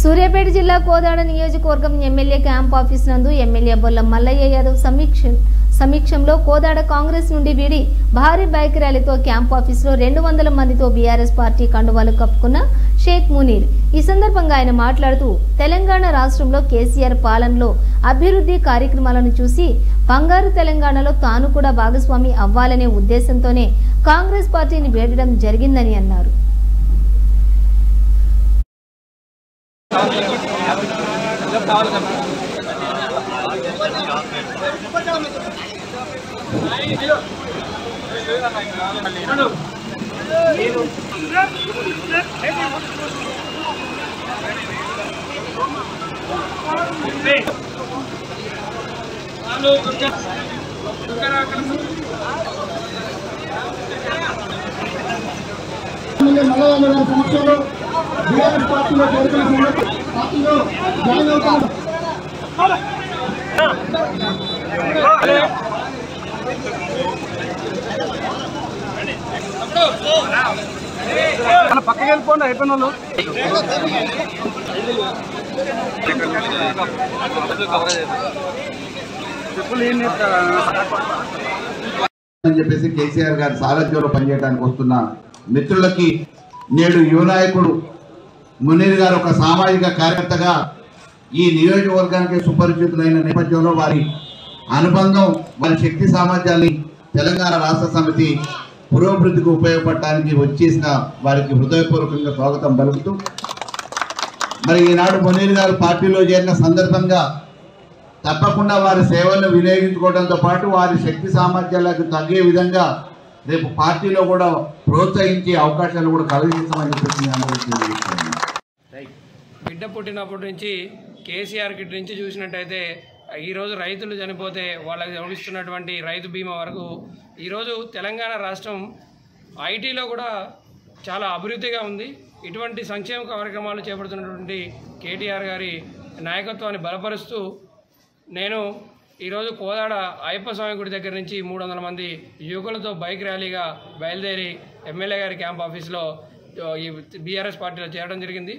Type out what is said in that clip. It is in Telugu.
సూర్యాపేట జిల్లా కోదాడ నియోజకవర్గం ఎమ్మెల్యే క్యాంప్ ఆఫీస్ నందు ఎమ్మెల్యే బొల్ల మల్లయ్య యాదవ్ సమీక్ష సమీక్షంలో కోదాడ కాంగ్రెస్ నుండి వీడి భారీ బైక్ ర్యాలీతో క్యాంప్ ఆఫీసులో రెండు వందల మందితో బీఆర్ఎస్ పార్టీ కండువాలు కప్పుకున్న షేక్ మునీర్. ఈ సందర్భంగా ఆయన మాట్లాడుతూ తెలంగాణ రాష్ట్రంలో కేసీఆర్ పాలనలో అభివృద్ధి కార్యక్రమాలను చూసి బంగారు తెలంగాణలో తాను కూడా భాగస్వామి అవ్వాలనే ఉద్దేశంతోనే కాంగ్రెస్ పార్టీని వేడడం జరిగిందని అన్నారు. ఎమ్మెల్యే మల్లయ్య గారి సమక్షంలో బీఆర్ఎస్ పార్టీలో పార్టీలో జాయిన్ పక్కకి వెళ్ళిపోండి అయిపోయిన వాళ్ళు. అని చెప్పేసి కేసీఆర్ గారి సారథ్యంలో పనిచేయడానికి వస్తున్న మిత్రులకి నేడు యువనాయకుడు మునీర్ గారు ఒక సామాజిక కార్యకర్తగా ఈ నియోజకవర్గానికి సుపరిచితులైన నేపథ్యంలో వారి అనుబంధం వారి శక్తి సామర్థ్యాన్ని తెలంగాణ రాష్ట్ర సమితి పురోభివృద్ధికి ఉపయోగపడటానికి వచ్చేసిన వారికి హృదయపూర్వకంగా స్వాగతం పలుకుతూ మరి ఈనాడు మునీర్ గారు పార్టీలో చేరిన సందర్భంగా తప్పకుండా వారి సేవలను వినియోగించుకోవడంతో పాటు వారి శక్తి సామర్థ్యాలకు తగ్గే విధంగా రేపు పార్టీలో కూడా ప్రోత్సహించే అవకాశాలు కూడా కలిగిస్తామని చెప్పేసి నేను బిడ్డ పుట్టినప్పటి నుంచి కేసీఆర్ కిట్ నుంచి చూసినట్టయితే ఈరోజు రైతులు చనిపోతే వాళ్ళకి లభిస్తున్నటువంటి రైతు బీమా వరకు ఈరోజు తెలంగాణ రాష్ట్రం ఐటీలో కూడా చాలా అభివృద్ధిగా ఉంది. ఇటువంటి సంక్షేమ కార్యక్రమాలు చేపడుతున్నటువంటి కేటీఆర్ గారి నాయకత్వాన్ని బలపరుస్తూ నేను ఈరోజు కోదాడ అయ్యప్ప స్వామి గుడి దగ్గర నుంచి మూడు వందల మంది యువకులతో బైక్ ర్యాలీగా బయలుదేరి ఎమ్మెల్యే గారి క్యాంప్ ఆఫీస్లో ఈ బీఆర్ఎస్ పార్టీలో చేరడం జరిగింది.